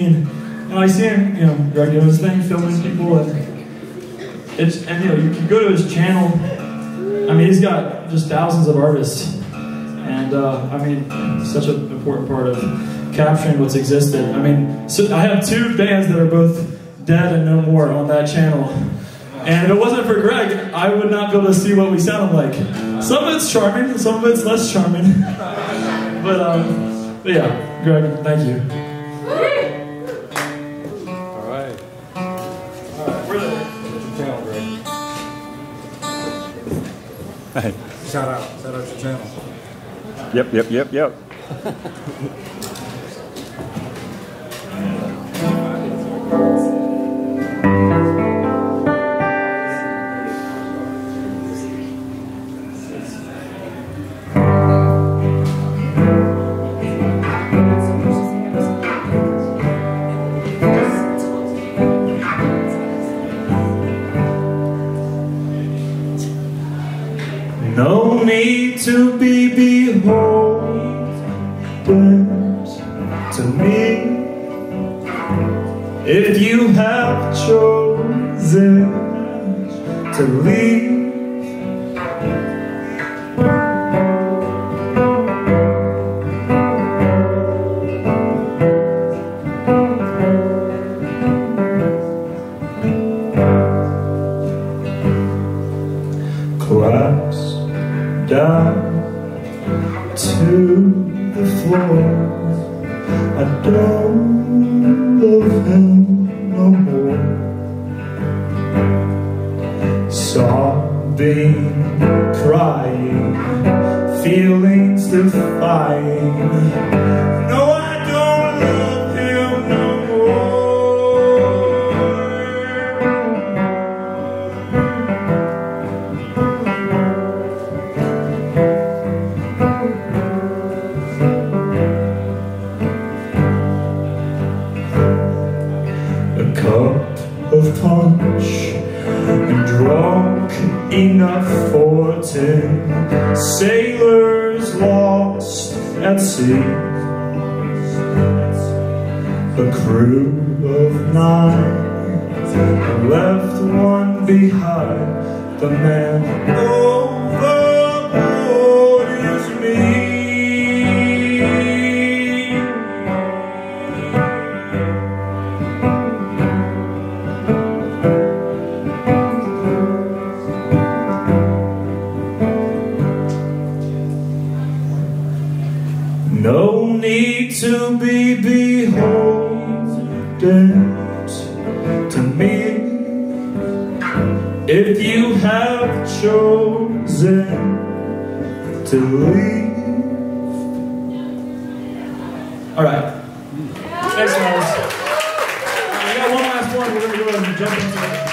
And I see him, you know, Greg doing his thing, filming people, and it's and you know you can go to his channel. I mean, he's got just thousands of artists, and uh, I mean, such an important part of capturing what's existed. I mean, so I have two bands that are both dead and no more on that channel. And if it wasn't for Greg, I would not be able to see what we sound like. Some of it's charming, some of it's less charming. but, um, but yeah, Greg, thank you. Hey. Shout out. Shout out your channel. Yep, yep, yep, yep. Need to be beholden to me if you have chosen to leave. collapse down to the floor. I don't love him no more. Sobbing, crying, feelings defying. Of punch and drunk enough for ten sailors lost at sea. A crew of nine left one behind. The man overboard No need to be beholden to me if you have chosen to leave. All right. Thanks, guys. I got one last one. We're gonna go ahead and jump into it.